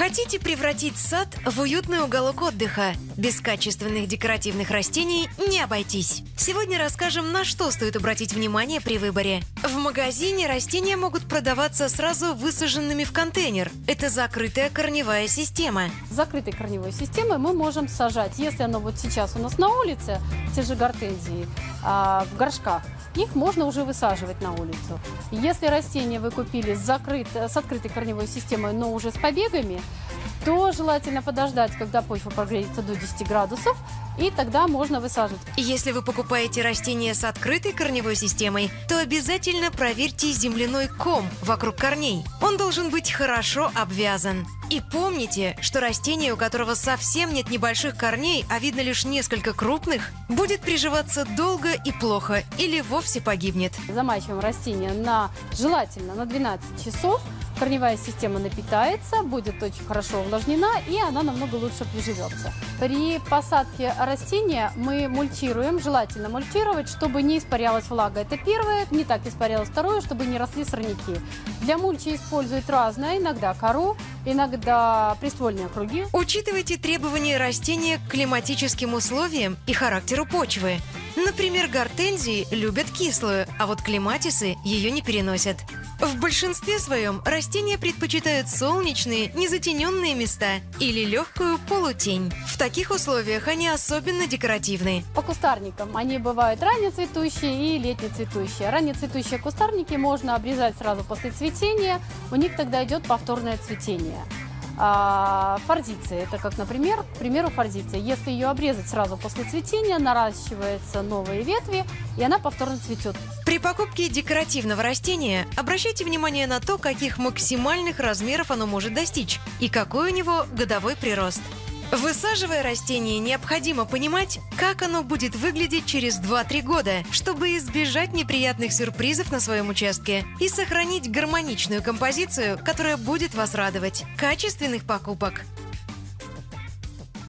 Хотите превратить сад в уютный уголок отдыха? Без качественных декоративных растений не обойтись. Сегодня расскажем, на что стоит обратить внимание при выборе. В магазине растения могут продаваться сразу высаженными в контейнер. Это закрытая корневая система. Закрытой корневой системой мы можем сажать, если оно вот сейчас у нас на улице, те же гортензии, а, в горшках, их можно уже высаживать на улицу. Если растение вы купили с, закрыт, с открытой корневой системой, но уже с побегами, то желательно подождать, когда почва прогреется до 10 градусов, и тогда можно высаживать. Если вы покупаете растения с открытой корневой системой, то обязательно проверьте земляной ком вокруг корней. Он должен быть хорошо обвязан. И помните, что растение, у которого совсем нет небольших корней, а видно лишь несколько крупных, будет приживаться долго и плохо или вовсе погибнет. Замачиваем растение на, желательно на 12 часов, корневая система напитается, будет очень хорошо увлажнена и она намного лучше приживется. При посадке растения мы мульчируем, желательно мульчировать, чтобы не испарялась влага. Это первое, не так испарялось второе, чтобы не росли сорняки. Для мульчи используют разное, иногда кору, иногда приствольные круги. Учитывайте требования растения к климатическим условиям и характеру почвы. Например, гортензии любят кислую, а вот клематисы ее не переносят. В большинстве своем растения предпочитают солнечные, незатененные места или легкую полутень. В таких условиях они особенно декоративны. По кустарникам они бывают раннецветущие и летнецветущие. Раннецветущие кустарники можно обрезать сразу после цветения, у них тогда идет повторное цветение. А, форзиция, это как, например, к примеру, форзиция. Если ее обрезать сразу после цветения, наращиваются новые ветви, и она повторно цветет. При покупке декоративного растения обращайте внимание на то, каких максимальных размеров оно может достичь и какой у него годовой прирост. Высаживая растение, необходимо понимать, как оно будет выглядеть через 2-3 года, чтобы избежать неприятных сюрпризов на своем участке и сохранить гармоничную композицию, которая будет вас радовать. Качественных покупок!